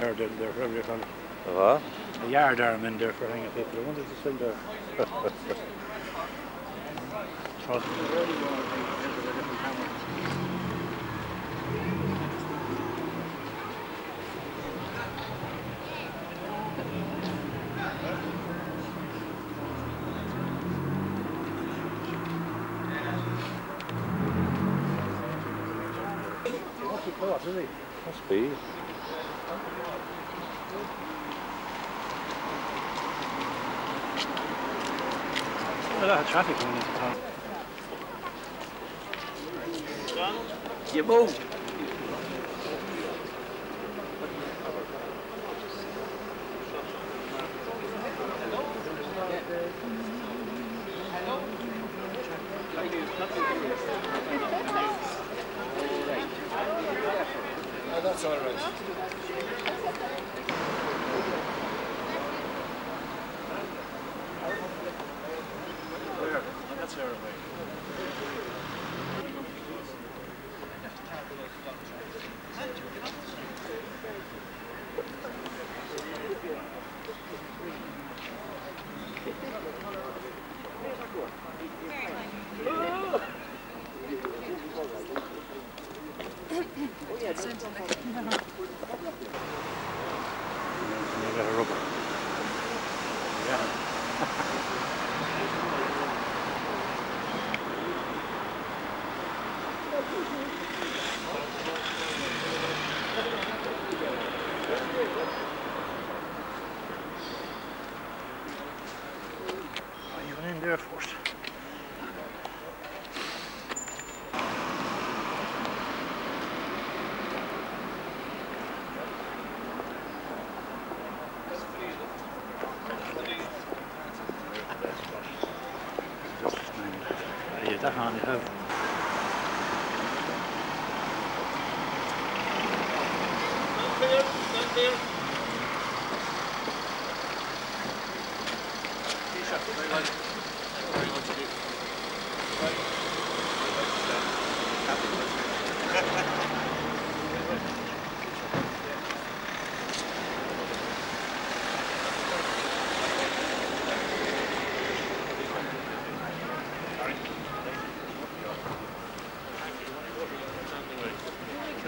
Yard in there for every time. What? A yard arm in there for hanging people. I wanted to send there. Trust me. Must be. A lot of traffic coming into town. You move. That's all right. Yeah,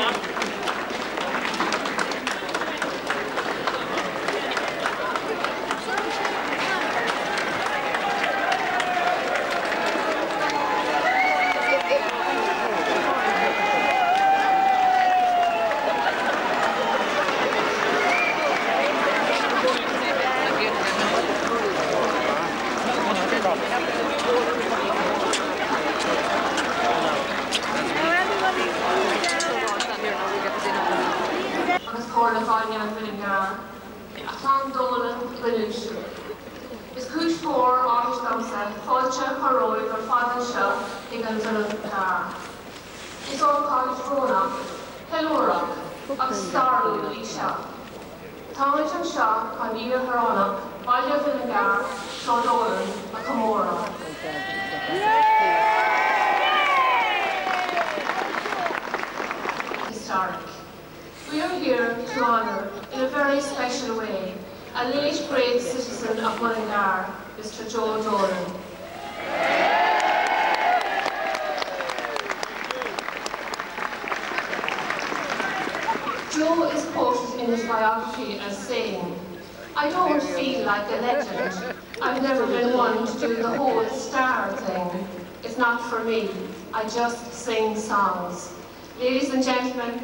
agus cáis rónach, heúach, agus starú í seo. Táid an seo chu ní thrónach bailile fi an gar trodólan a commóra. Historic. We are here to honour, in a very special way, a late great citizen of Mullingar, Mr Joe Dolan. Joe is quoted as saying, I don't feel like a legend. I've never been one to do the whole star thing. It's not for me. I just sing songs. Ladies and gentlemen,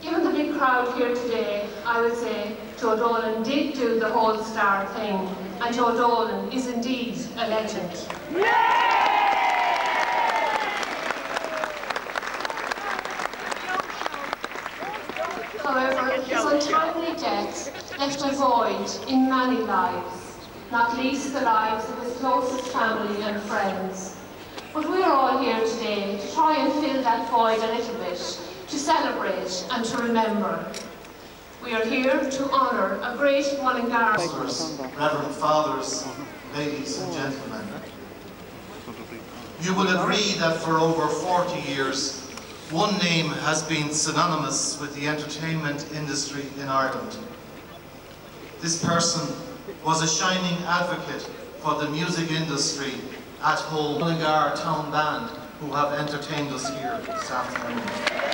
given the big crowd here today, I would say Joe Dolan did do the whole star thing, and Joe Dolan is indeed a legend. However, his untimely left a void in many lives, not least the lives of his closest family and friends. But we are all here today to try and fill that void a little bit, to celebrate and to remember. We are here to honour a great one Mullingar. Pastors, Reverend Fathers, ladies and gentlemen. You will agree that for over 40 years, one name has been synonymous with the entertainment industry in Ireland. This person was a shining advocate for the music industry at home. Mullingar Town Band, who have entertained us here this afternoon.